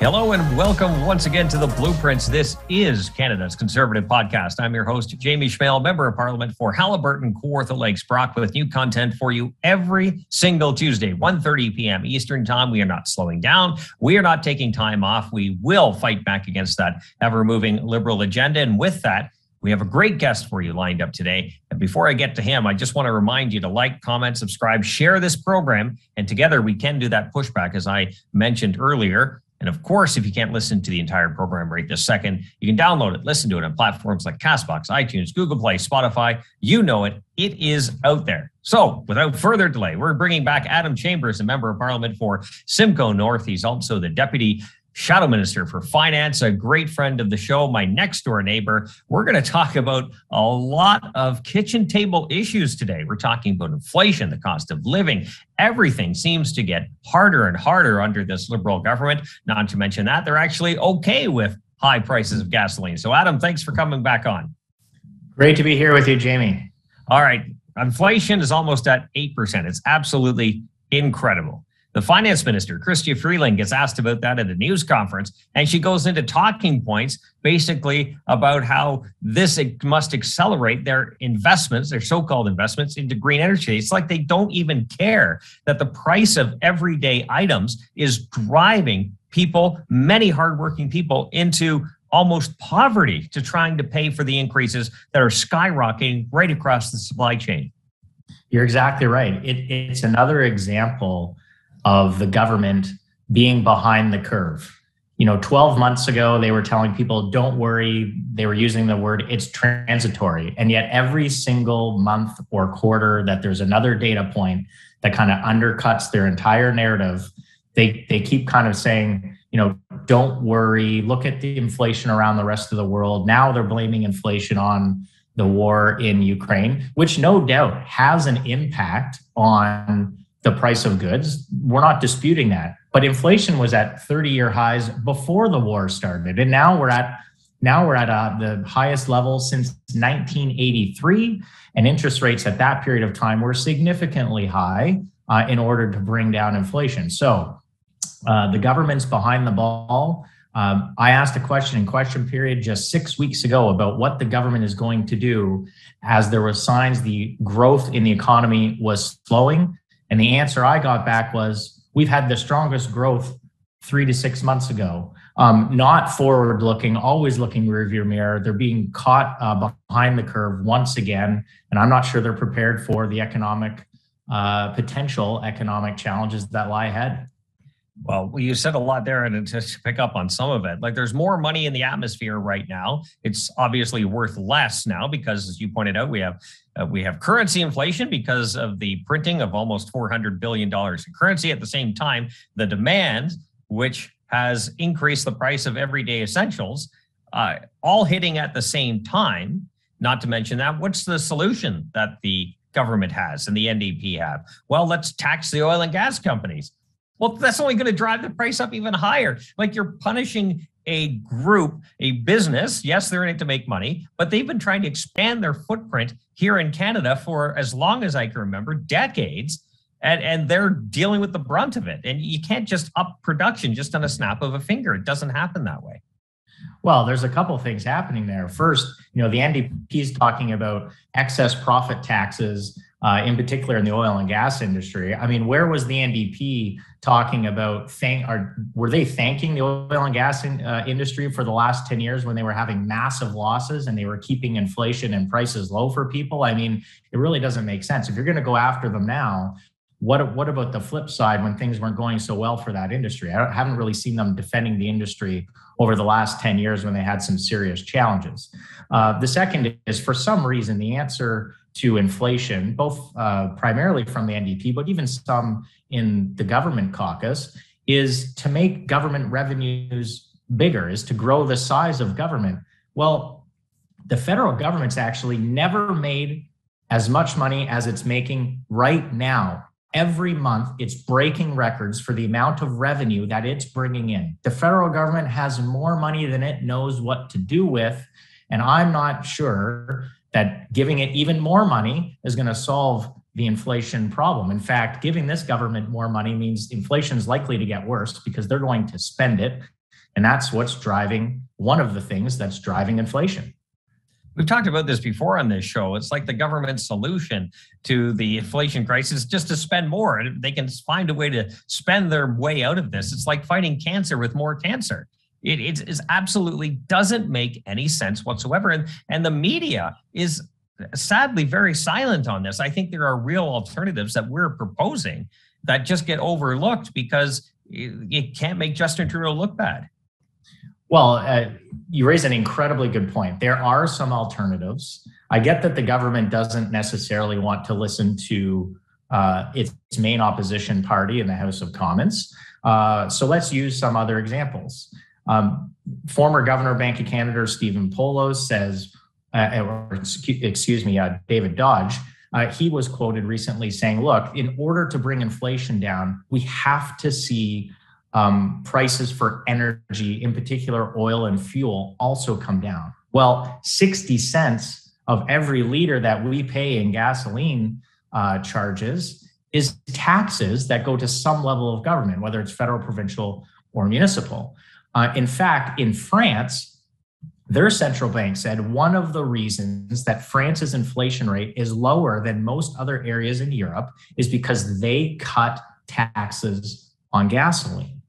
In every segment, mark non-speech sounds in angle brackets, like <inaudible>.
Hello and welcome once again to the Blueprints. This is Canada's Conservative Podcast. I'm your host, Jamie Schmale, Member of Parliament for Haliburton, Kawartha Lakes, Brock, with new content for you every single Tuesday, 1.30 p.m. Eastern Time. We are not slowing down. We are not taking time off. We will fight back against that ever-moving liberal agenda. And with that, we have a great guest for you lined up today. And before I get to him, I just want to remind you to like, comment, subscribe, share this program. And together we can do that pushback, as I mentioned earlier. And of course, if you can't listen to the entire program right this second, you can download it, listen to it on platforms like Castbox, iTunes, Google Play, Spotify. You know it. It is out there. So without further delay, we're bringing back Adam Chambers, a member of parliament for Simcoe North. He's also the deputy Shadow Minister for Finance, a great friend of the show, my next door neighbor. We're going to talk about a lot of kitchen table issues today. We're talking about inflation, the cost of living. Everything seems to get harder and harder under this liberal government. Not to mention that they're actually okay with high prices of gasoline. So, Adam, thanks for coming back on. Great to be here with you, Jamie. All right. Inflation is almost at 8%. It's absolutely incredible. The finance minister, Chrystia Freeland, gets asked about that at a news conference, and she goes into talking points basically about how this must accelerate their investments, their so called investments into green energy. It's like they don't even care that the price of everyday items is driving people, many hardworking people, into almost poverty to trying to pay for the increases that are skyrocketing right across the supply chain. You're exactly right. It, it's another example of the government being behind the curve. You know, 12 months ago, they were telling people, don't worry. They were using the word, it's transitory. And yet, every single month or quarter that there's another data point that kind of undercuts their entire narrative, they, they keep kind of saying, you know, don't worry. Look at the inflation around the rest of the world. Now they're blaming inflation on the war in Ukraine, which no doubt has an impact on the price of goods. We're not disputing that. But inflation was at 30 year highs before the war started. And now we're at now we're at uh, the highest level since 1983 and interest rates at that period of time were significantly high uh, in order to bring down inflation so uh, the government's behind the ball um, i asked a question in question period just six weeks ago about what the government is going to do as there were signs the growth in the economy was slowing and the answer I got back was, we've had the strongest growth three to six months ago. Um, not forward looking, always looking rearview mirror. They're being caught uh, behind the curve once again. And I'm not sure they're prepared for the economic, uh, potential economic challenges that lie ahead. Well, you said a lot there, and to pick up on some of it, like there's more money in the atmosphere right now. It's obviously worth less now because, as you pointed out, we have uh, we have currency inflation because of the printing of almost 400 billion dollars in currency. At the same time, the demand, which has increased the price of everyday essentials, uh, all hitting at the same time. Not to mention that, what's the solution that the government has and the NDP have? Well, let's tax the oil and gas companies well, that's only going to drive the price up even higher. Like you're punishing a group, a business. Yes, they're in it to make money, but they've been trying to expand their footprint here in Canada for as long as I can remember, decades. And, and they're dealing with the brunt of it. And you can't just up production just on a snap of a finger. It doesn't happen that way. Well, there's a couple things happening there. First, you know, the NDP is talking about excess profit taxes uh, in particular in the oil and gas industry. I mean, where was the NDP talking about thank or were they thanking the oil and gas in, uh, industry for the last 10 years when they were having massive losses and they were keeping inflation and prices low for people? I mean, it really doesn't make sense. If you're going to go after them now, what what about the flip side when things weren't going so well for that industry? I haven't really seen them defending the industry over the last 10 years when they had some serious challenges. Uh, the second is for some reason the answer to inflation, both uh, primarily from the NDP, but even some in the government caucus, is to make government revenues bigger, is to grow the size of government. Well, the federal government's actually never made as much money as it's making right now. Every month, it's breaking records for the amount of revenue that it's bringing in. The federal government has more money than it knows what to do with. And I'm not sure that giving it even more money is going to solve the inflation problem. In fact, giving this government more money means inflation is likely to get worse because they're going to spend it. And that's what's driving one of the things that's driving inflation. We've talked about this before on this show. It's like the government's solution to the inflation crisis just to spend more. They can find a way to spend their way out of this. It's like fighting cancer with more cancer. It, it absolutely doesn't make any sense whatsoever. And, and the media is sadly very silent on this. I think there are real alternatives that we're proposing that just get overlooked because it, can't make Justin Trudeau look bad. Well, uh, you raise an incredibly good point. There are some alternatives. I get that the government doesn't necessarily want to listen to uh, its main opposition party in the House of Commons. Uh, so let's use some other examples. Um, former Governor of Bank of Canada Stephen Poloz says, uh, or excuse me, uh, David Dodge, uh, he was quoted recently saying, look, in order to bring inflation down, we have to see um, prices for energy, in particular oil and fuel, also come down. Well, 60 cents of every liter that we pay in gasoline uh, charges is taxes that go to some level of government, whether it's federal, provincial, or municipal. Uh, in fact, in France, their central bank said one of the reasons that France's inflation rate is lower than most other areas in Europe is because they cut taxes on gasoline.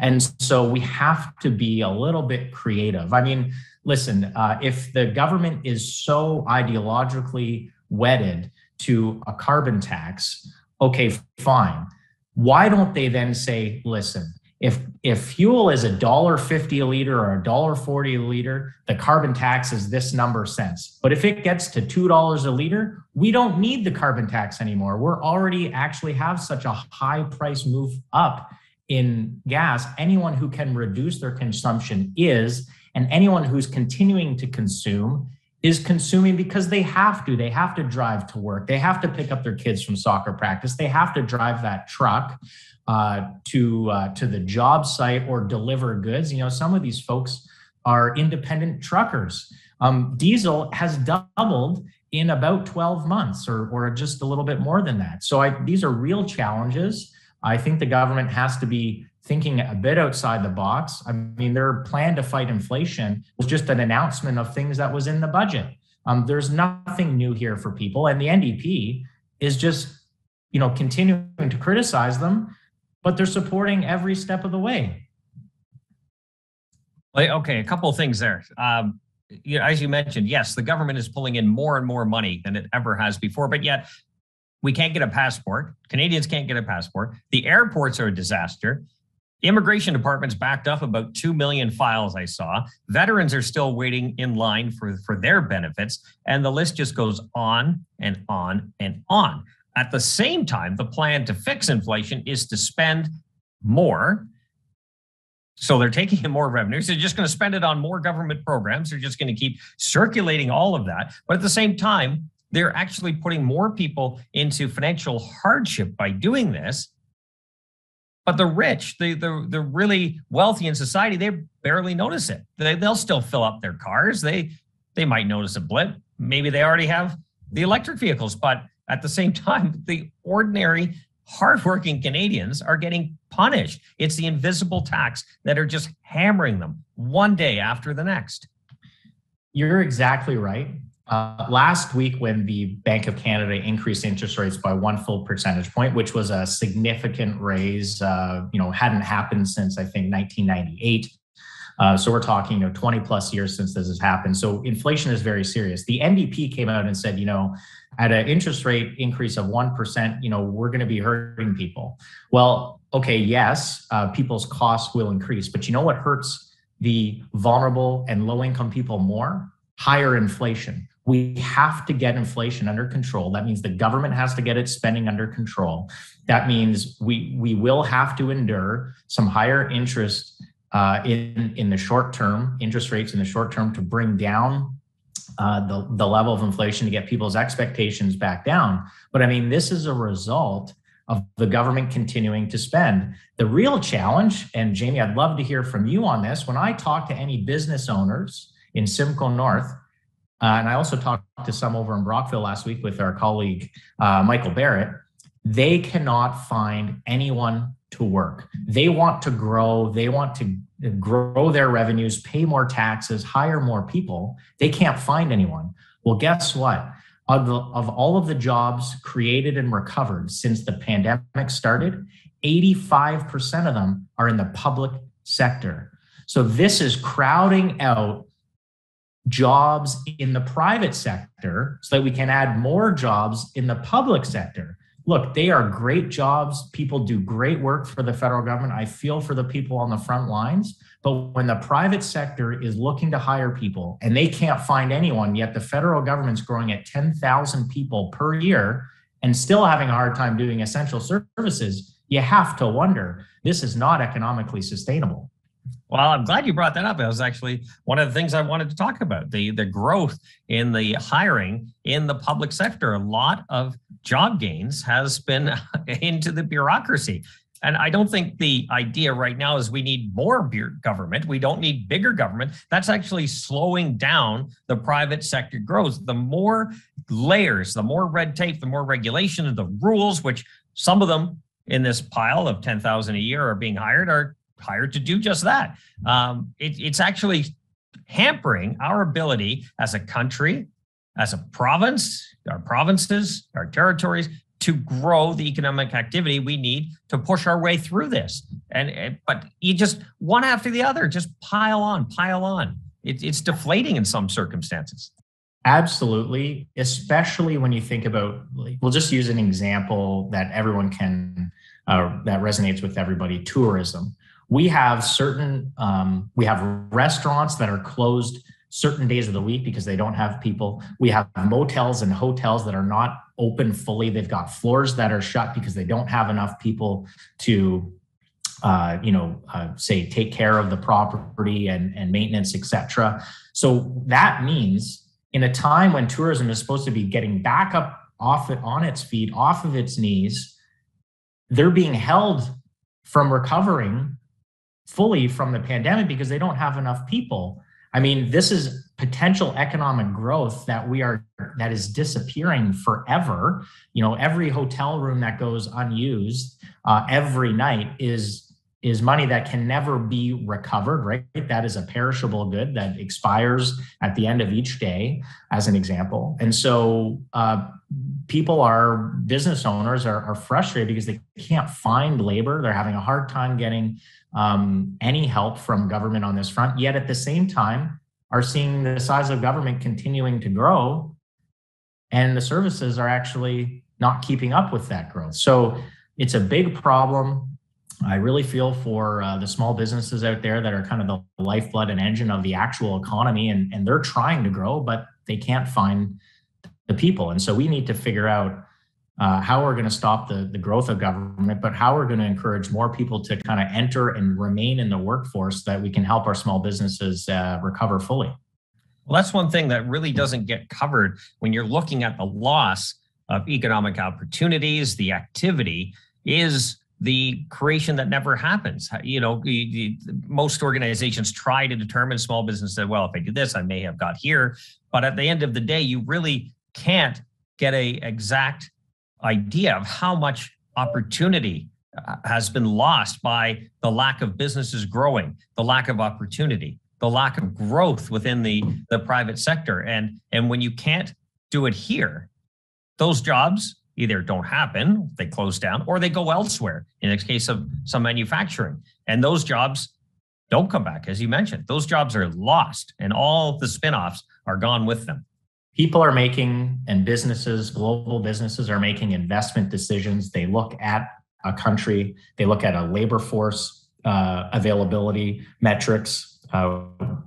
And so we have to be a little bit creative. I mean, listen, uh, if the government is so ideologically wedded to a carbon tax, okay, fine. Why don't they then say, listen, if if fuel is a dollar fifty a liter or a dollar forty a liter, the carbon tax is this number cents. But if it gets to two dollars a liter, we don't need the carbon tax anymore. We're already actually have such a high price move up in gas. Anyone who can reduce their consumption is, and anyone who's continuing to consume is consuming because they have to. They have to drive to work. They have to pick up their kids from soccer practice. They have to drive that truck uh, to uh, to the job site or deliver goods. You know, some of these folks are independent truckers. Um, diesel has doubled in about 12 months, or or just a little bit more than that. So I, these are real challenges. I think the government has to be thinking a bit outside the box. I mean, their plan to fight inflation was just an announcement of things that was in the budget. Um, there's nothing new here for people, and the NDP is just, you know, continuing to criticize them but they're supporting every step of the way. Okay, a couple of things there. Um, you know, as you mentioned, yes, the government is pulling in more and more money than it ever has before, but yet we can't get a passport. Canadians can't get a passport. The airports are a disaster. Immigration department's backed up about 2 million files I saw. Veterans are still waiting in line for, for their benefits. And the list just goes on and on and on. At the same time, the plan to fix inflation is to spend more. So they're taking in more revenues. They're just going to spend it on more government programs. They're just going to keep circulating all of that. But at the same time, they're actually putting more people into financial hardship by doing this. But the rich, the, the, the really wealthy in society, they barely notice it. They, they'll still fill up their cars. They, they might notice a blip. Maybe they already have the electric vehicles, but at the same <laughs> time, the ordinary, hardworking Canadians are getting punished. It's the invisible tax that are just hammering them one day after the next. You're exactly right. Uh, last week, when the Bank of Canada increased interest rates by one full percentage point, which was a significant raise, uh, you know, hadn't happened since I think 1998. Uh, so we're talking, you know, 20 plus years since this has happened. So inflation is very serious. The NDP came out and said, you know, at an interest rate increase of 1%, you know, we're going to be hurting people. Well, okay, yes, uh, people's costs will increase, but you know what hurts the vulnerable and low income people more? Higher inflation. We have to get inflation under control. That means the government has to get its spending under control. That means we we will have to endure some higher interest uh, in in the short term, interest rates in the short term to bring down uh, the, the level of inflation to get people's expectations back down. But I mean, this is a result of the government continuing to spend. The real challenge, and Jamie, I'd love to hear from you on this. When I talk to any business owners in Simcoe North, uh, and I also talked to some over in Brockville last week with our colleague uh, Michael Barrett, they cannot find anyone to work. They want to grow, they want to grow their revenues, pay more taxes, hire more people. They can't find anyone. Well, guess what? Of, the, of all of the jobs created and recovered since the pandemic started, 85% of them are in the public sector. So this is crowding out jobs in the private sector so that we can add more jobs in the public sector. Look, they are great jobs. People do great work for the federal government. I feel for the people on the front lines. But when the private sector is looking to hire people and they can't find anyone, yet the federal government's growing at 10,000 people per year and still having a hard time doing essential services, you have to wonder this is not economically sustainable. Well, I'm glad you brought that up. It was actually one of the things I wanted to talk about the, the growth in the hiring in the public sector. A lot of job gains has been <laughs> into the bureaucracy. And I don't think the idea right now is we need more government. We don't need bigger government. That's actually slowing down the private sector growth. The more layers, the more red tape, the more regulation and the rules, which some of them in this pile of 10,000 a year are being hired, are hired to do just that. Um, it, it's actually hampering our ability as a country, as a province, our provinces, our territories to grow the economic activity we need to push our way through this. And but you just one after the other, just pile on, pile on. It, it's deflating in some circumstances. Absolutely, especially when you think about. We'll just use an example that everyone can uh, that resonates with everybody: tourism we have certain um, we have restaurants that are closed certain days of the week because they don't have people. We have motels and hotels that are not open fully. They've got floors that are shut because they don't have enough people to uh, you know uh, say take care of the property and, and maintenance etc so that means in a time when tourism is supposed to be getting back up off it on its feet off of its knees they're being held from recovering fully from the pandemic because they don't have enough people. I mean, this is potential economic growth that we are that is disappearing forever. You know, every hotel room that goes unused uh, every night is is money that can never be recovered, right? That is a perishable good that expires at the end of each day, as an example. And so, uh, people are business owners are, are, frustrated because they can't find labor. They're having a hard time getting um, any help from government on this front. Yet at the same time, are seeing the size of government continuing to grow, and the services are actually not keeping up with that growth. So it's a big problem. I really feel for uh, the small businesses out there that are kind of the lifeblood and engine of the actual economy, and, and they're trying to grow, but they can't find the people. And so we need to figure out uh, how we're going to stop the, the growth of government, but how we're going to encourage more people to kind of enter and remain in the workforce that we can help our small businesses uh, recover fully. Well, that's one thing that really doesn't get covered when you're looking at the loss of economic opportunities, the activity is the creation that never happens. You know, most organizations try to determine small business that, well, if I do this, I may have got here. But at the end of the day, you really can't get a exact idea of how much opportunity uh, has been lost by the lack of businesses growing, the lack of opportunity, the lack of growth within the, the private sector. And, and when you can't do it here, those jobs either don't happen, they close down, or they go elsewhere in the case of some manufacturing. And those jobs don't come back, as you mentioned. Those jobs are lost, and all the spin-offs are gone with them people are making and businesses global businesses are making investment decisions. They look at a country they look at a labor force uh, availability metrics. Uh,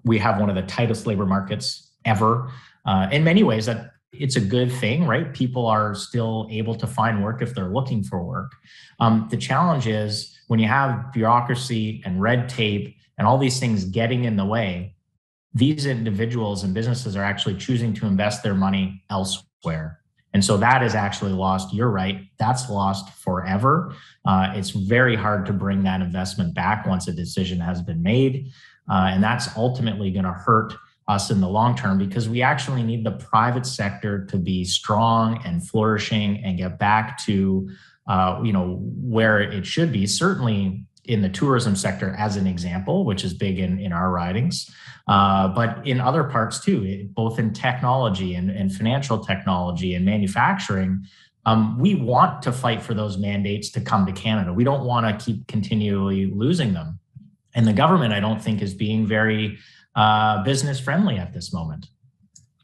we have one of the tightest labor markets ever. Uh, in many ways that it's a good thing right? People are still able to find work if they're looking for work. Um, the challenge is when you have bureaucracy and red tape and all these things getting in the way these individuals and businesses are actually choosing to invest their money elsewhere. And so that is actually lost. You're right. That's lost forever. Uh, it's very hard to bring that investment back once a decision has been made. Uh, and that's ultimately going to hurt us in the long term because we actually need the private sector to be strong and flourishing and get back to uh, you know, where it should be. Certainly in the tourism sector, as an example, which is big in, in our ridings, uh, but in other parts too, both in technology and, and financial technology and manufacturing. Um, we want to fight for those mandates to come to Canada. We don't want to keep continually losing them. And the government, I don't think, is being very uh, business friendly at this moment.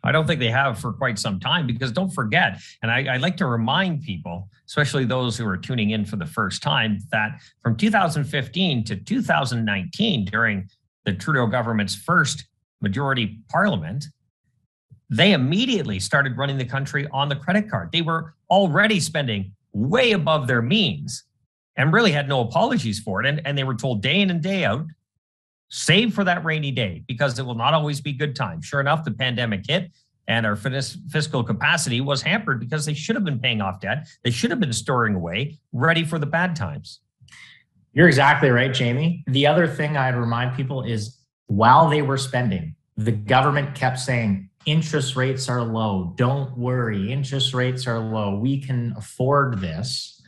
I don't think they have for quite some time because don't forget, and I, I, like to remind people, especially those who are tuning in for the first time, that from 2015 to 2019, during the Trudeau government's first majority parliament, they immediately started running the country on the credit card. They were already spending way above their means and really had no apologies for it. And, and they were told day in and day out save for that rainy day because it will not always be good times. Sure enough, the pandemic hit and our fiscal capacity was hampered because they should have been paying off debt. They should have been storing away, ready for the bad times. You're exactly right, Jamie. The other thing I'd remind people is while they were spending, the government kept saying, interest rates are low. Don't worry, interest rates are low. We can afford this.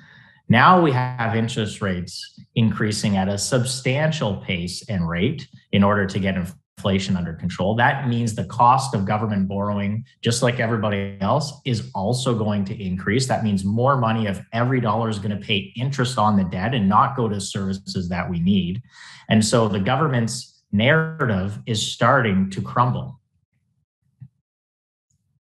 Now we have interest rates increasing at a substantial pace and rate in order to get inflation under control. That means the cost of government borrowing, just like everybody else, is also going to increase. That means more money of every dollar is going to pay interest on the debt and not go to services that we need. And so the government's narrative is starting to crumble.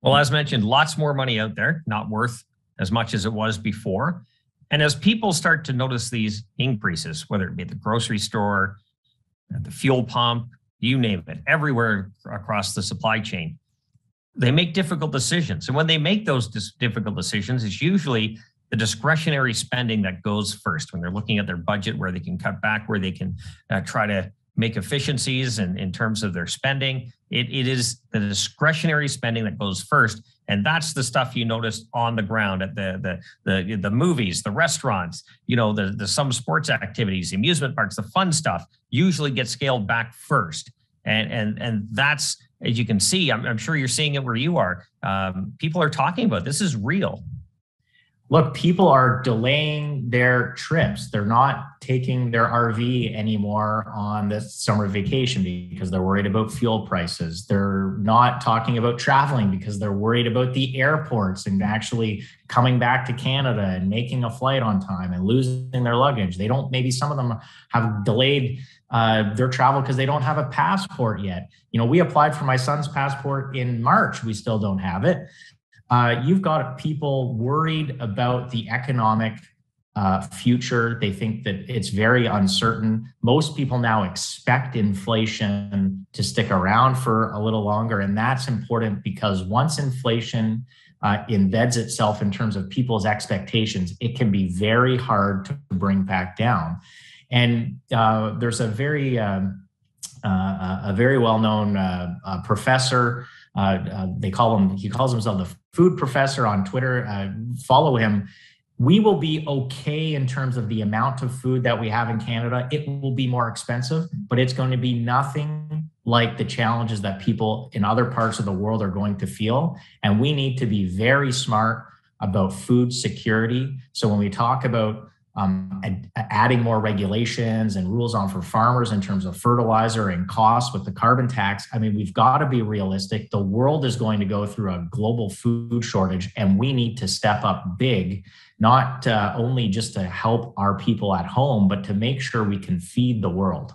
Well, as mentioned, lots more money out there, not worth as much as it was before. And as people start to notice these increases, whether it be at the grocery store, at the fuel pump, you name it, everywhere across the supply chain, they make difficult decisions. And when they make those difficult decisions, it's usually the discretionary spending that goes first when they're looking at their budget, where they can cut back, where they can uh, try to make efficiencies in, in terms of their spending. It, it is the discretionary spending that goes first. And that's the stuff you notice on the ground at the the the, the movies, the restaurants, you know, the, the some sports activities, the amusement parks, the fun stuff usually gets scaled back first. And and and that's as you can see, I'm, I'm sure you're seeing it where you are. Um, people are talking about this is real look, people are delaying their trips. They're not taking their RV anymore on the summer vacation because they're worried about fuel prices. They're not talking about traveling because they're worried about the airports and actually coming back to Canada and making a flight on time and losing their luggage. They don't, maybe some of them have delayed uh, their travel because they don't have a passport yet. You know, we applied for my son's passport in March. We still don't have it uh, you've got people worried about the economic uh, future. They think that it's very uncertain. Most people now expect inflation to stick around for a little longer. And that's important because once inflation uh, embeds itself in terms of people's expectations, it can be very hard to bring back down. And uh, there's a very, um, uh, a very well known uh, professor. they call him, he calls himself the food professor on Twitter. Uh, follow him. We will be okay in terms of the amount of food that we have in Canada. It will be more expensive, but it's going to be nothing like the challenges that people in other parts of the world are going to feel. And we need to be very smart about food security. So when we talk about um, adding more regulations and rules on for farmers in terms of fertilizer and costs with the carbon tax. I mean, we've got to be realistic. The world is going to go through a global food shortage, and we need to step up big, not uh, only just to help our people at home, but to make sure we can feed the world.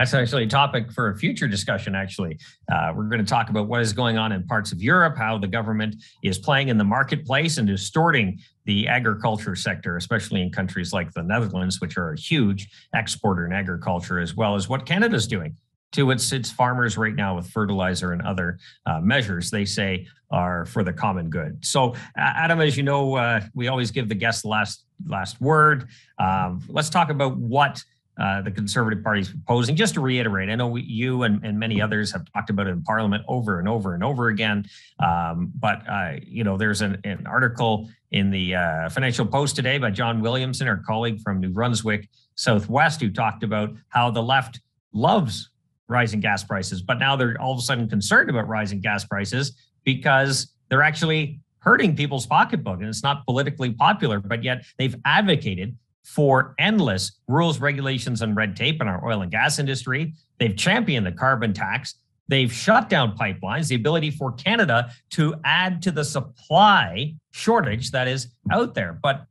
That's actually a topic for a future discussion. Actually, uh, we're going to talk about what is going on in parts of Europe, how the government is playing in the marketplace and distorting the agriculture sector, especially in countries like the Netherlands, which are a huge exporter in agriculture, as well as what Canada's doing to its its farmers right now with fertilizer and other uh, measures they say are for the common good. So, Adam, as you know, uh, we always give the guest the last last word. Um, let's talk about what uh, the Conservative Party is proposing. Just to reiterate, I know we, you and, and, many others have talked about it in Parliament over and over and over again. Um, but uh, you know, there's an, an article in the uh, Financial Post today by John Williamson, our colleague from New Brunswick Southwest, who talked about how the left loves rising gas prices, but now they're all of a sudden concerned about rising gas prices because they're actually hurting people's pocketbook and it's not politically popular, but yet they've advocated for endless rules, regulations, and red tape in our oil and gas industry. They've championed the carbon tax. They've shut down pipelines, the ability for Canada to add to the supply shortage that is out there. But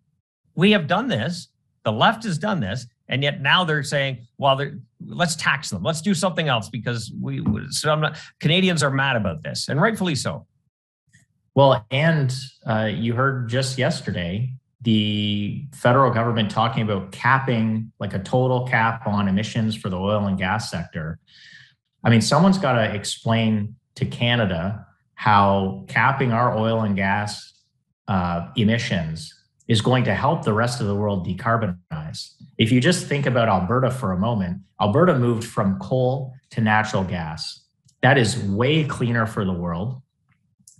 we have done this. The left has done this. And yet now they're saying, well, they're, let's tax them. Let's do something else because we some Canadians are mad about this, and rightfully so. Well, and uh, you heard just yesterday the federal government talking about capping, like a total cap on emissions for the oil and gas sector. I mean, someone's got to explain to Canada how capping our oil and gas uh, emissions is going to help the rest of the world decarbonize. If you just think about Alberta for a moment, Alberta moved from coal to natural gas. That is way cleaner for the world.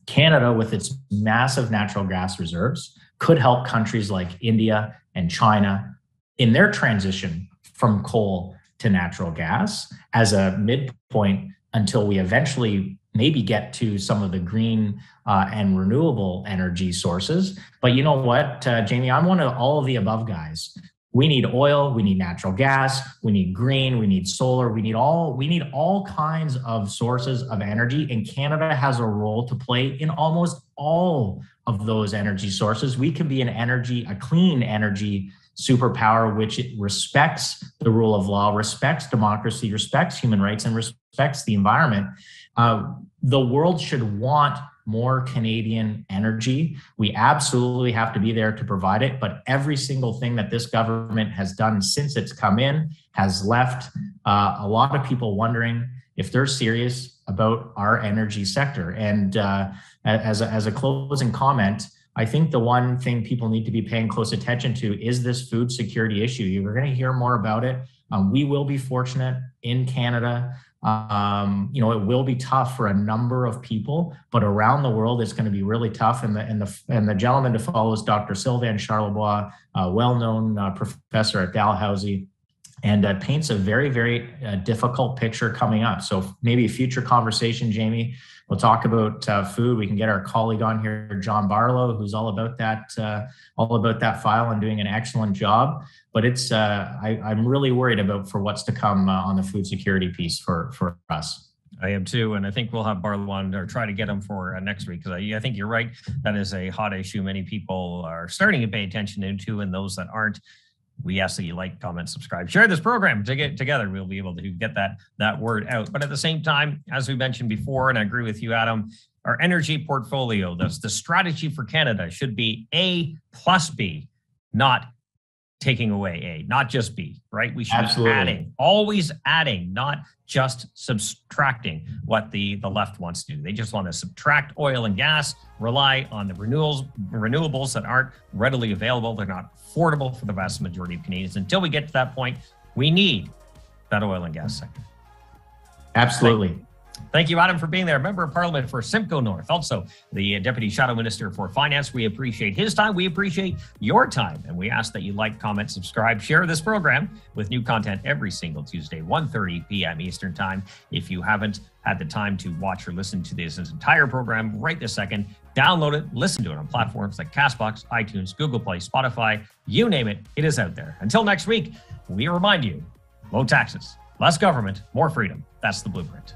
Canada, with its massive natural gas reserves, could help countries like India and China in their transition from coal to natural gas as a midpoint until we eventually maybe get to some of the green uh, and renewable energy sources. But you know what, uh, Jamie, I'm one of all of the above guys. We need oil, we need natural gas, we need green, we need solar, we need all we need all kinds of sources of energy and Canada has a role to play in almost all of those energy sources. We can be an energy a clean energy superpower which respects the rule of law, respects democracy, respects human rights and respects the environment. Uh, the world should want more Canadian energy. We absolutely have to be there to provide it. But every single thing that this government has done since it's come in has left uh, a lot of people wondering if they're serious about our energy sector. And uh, as, a, as a closing comment, I think the one thing people need to be paying close attention to is this food security issue. You're going to hear more about it. Um, we will be fortunate in Canada um, you know, it will be tough for a number of people, but around the world, it's going to be really tough. And the and the and the gentleman to follow is Dr. Sylvain Charlebois, a well-known uh, professor at Dalhousie, and uh, paints a very very uh, difficult picture coming up. So maybe a future conversation, Jamie. We'll talk about uh, food. We can get our colleague on here, John Barlow, who's all about that, uh, all about that file and doing an excellent job but it's uh, I, am really worried about for what's to come uh, on the food security piece for for us. I am too, and I think we'll have Barlow on or try to get him for uh, next week because I, I, think you're right. That is a hot issue. Many people are starting to pay attention into, and those that aren't, we ask that you like, comment, subscribe, share this program to get together. We'll be able to get that that word out. But at the same time, as we mentioned before, and I agree with you, Adam, our energy portfolio, that's the strategy for Canada should be A plus B, not taking away A, not just B, right? We should Absolutely. be adding, always adding, not just subtracting what the, the left wants to do. They just want to subtract oil and gas, rely on the renewables, renewables that aren't readily available. They're not affordable for the vast majority of Canadians. Until we get to that point, we need that oil and gas sector. Absolutely. Thank you, Adam, for being there. Member of Parliament for Simcoe North, also the Deputy Shadow Minister for Finance. We appreciate his time. We appreciate your time. And we ask that you like, comment, subscribe, share this program with new content every single Tuesday, 1.30 p.m. Eastern Time. If you haven't had the time to watch or listen to this entire program right this second, download it, listen to it on platforms like Castbox, iTunes, Google Play, Spotify, you name it, it is out there. Until next week, we remind you low taxes, less government, more freedom. That's the blueprint.